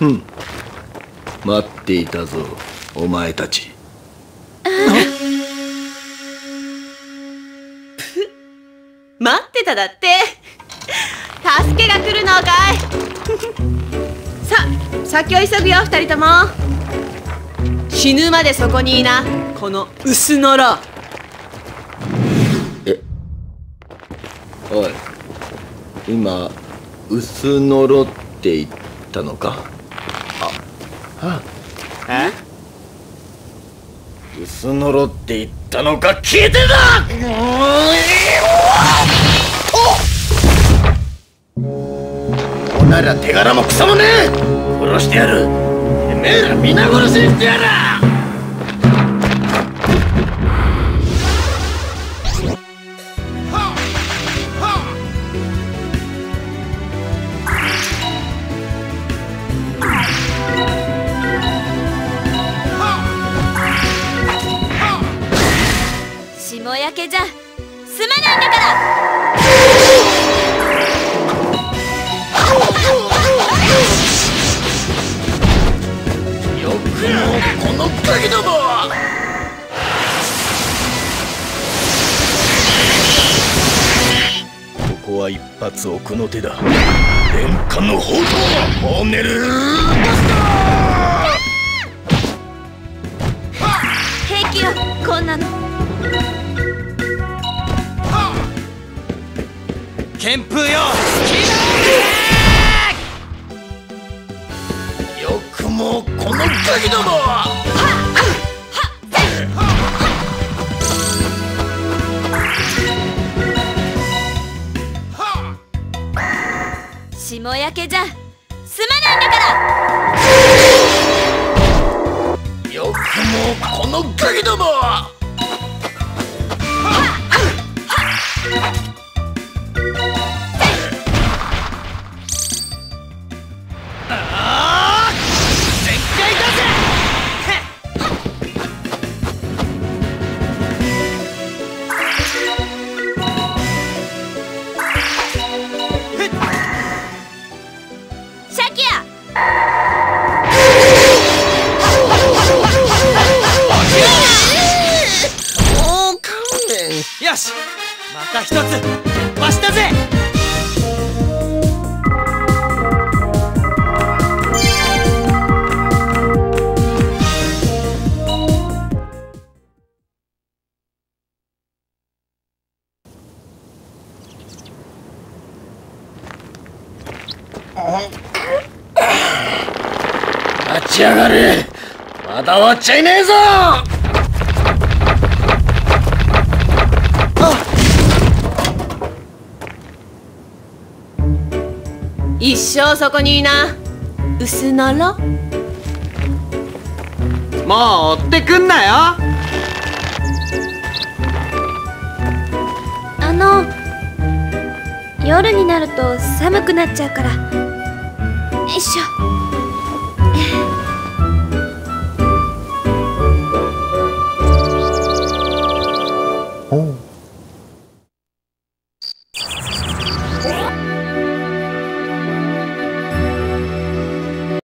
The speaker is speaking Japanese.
うん。待っていたぞお前たち。待ってただって。助けが来るのかい。さあ先を急ぐよ二人とも。死ぬまでそこにいなこの薄のろ。えおい今薄のろって言ったのか？え？薄のろって言ったのか聞いてた！おなら手柄もクソもねえ殺してやるてめえら皆殺しにしてやる霜焼けじゃ済まないんだから。よくもこのガキどもここは一発奥の手だ。の砲塔ホーネル平気よこんなの旋風よ。よくもこのガキども霜焼けじゃ済まないんだからよくもこのガキどもよしまた一つ。増したぜ。立ち上がれ。まだ終わっちゃいねえぞ。一生そこにいな。薄のろもう追ってくんなよ。あの。夜になると寒くなっちゃうから。よいしょ